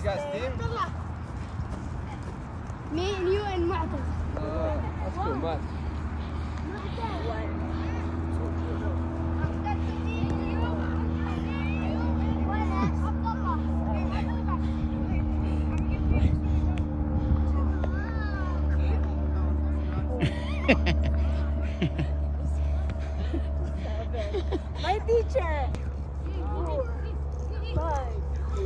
You guys team? Me and you and Martha. Uh, that's too much. My teacher.